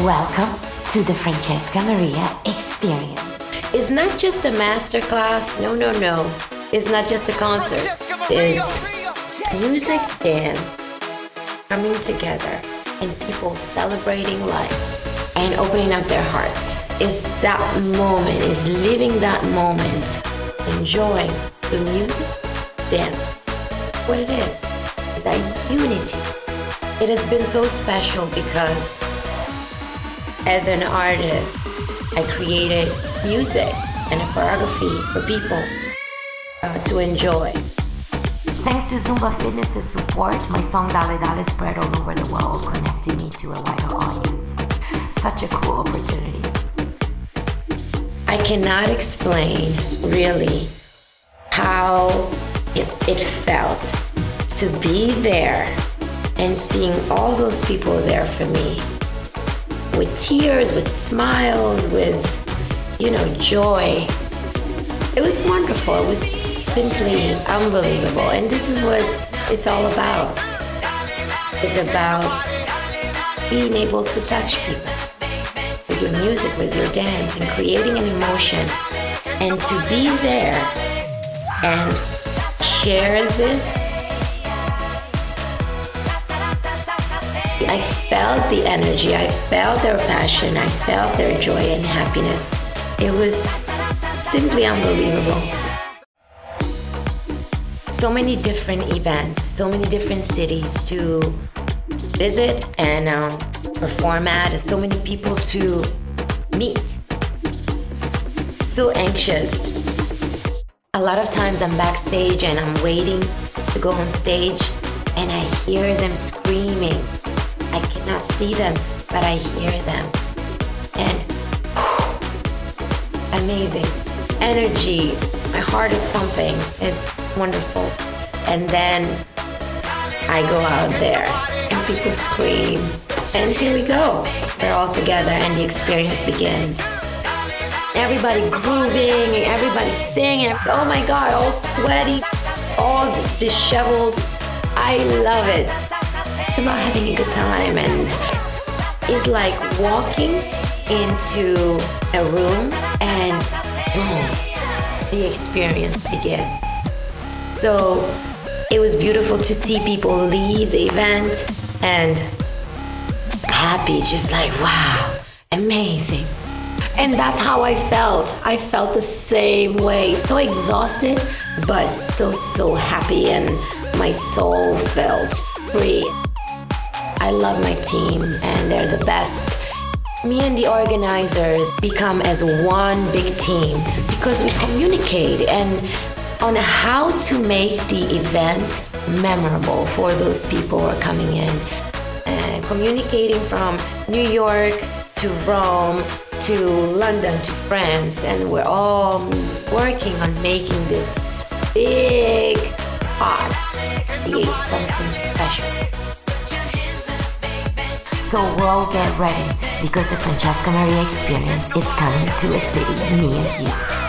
Welcome to the Francesca Maria Experience. It's not just a masterclass. No, no, no. It's not just a concert. It's music, dance, coming together, and people celebrating life and opening up their hearts. It's that moment, it's living that moment, enjoying the music, dance. What it is, is that unity. It has been so special because as an artist, I created music and a choreography for people uh, to enjoy. Thanks to Zumba Fitness's support, my song Dale Dale spread all over the world, connecting me to a wider audience. Such a cool opportunity. I cannot explain really how it, it felt to be there and seeing all those people there for me with tears, with smiles, with, you know, joy. It was wonderful. It was simply unbelievable. And this is what it's all about. It's about being able to touch people with your music, with your dance, and creating an emotion. And to be there and share this I felt the energy, I felt their passion, I felt their joy and happiness. It was simply unbelievable. So many different events, so many different cities to visit and um, perform at, so many people to meet. So anxious. A lot of times I'm backstage and I'm waiting to go on stage and I hear them screaming I cannot see them, but I hear them. And amazing energy. My heart is pumping. It's wonderful. And then I go out there and people scream. And here we go. They're all together and the experience begins. Everybody grooving, and everybody singing. Oh my God, all sweaty, all disheveled. I love it about having a good time and it's like walking into a room and boom, the experience begins. So it was beautiful to see people leave the event and happy, just like, wow, amazing. And that's how I felt. I felt the same way. So exhausted, but so, so happy, and my soul felt free. I love my team and they're the best. Me and the organizers become as one big team because we communicate and on how to make the event memorable for those people who are coming in. And communicating from New York to Rome to London to France, and we're all working on making this big pot create something special. So world get ready because the Francesca Maria experience is coming to a city near you.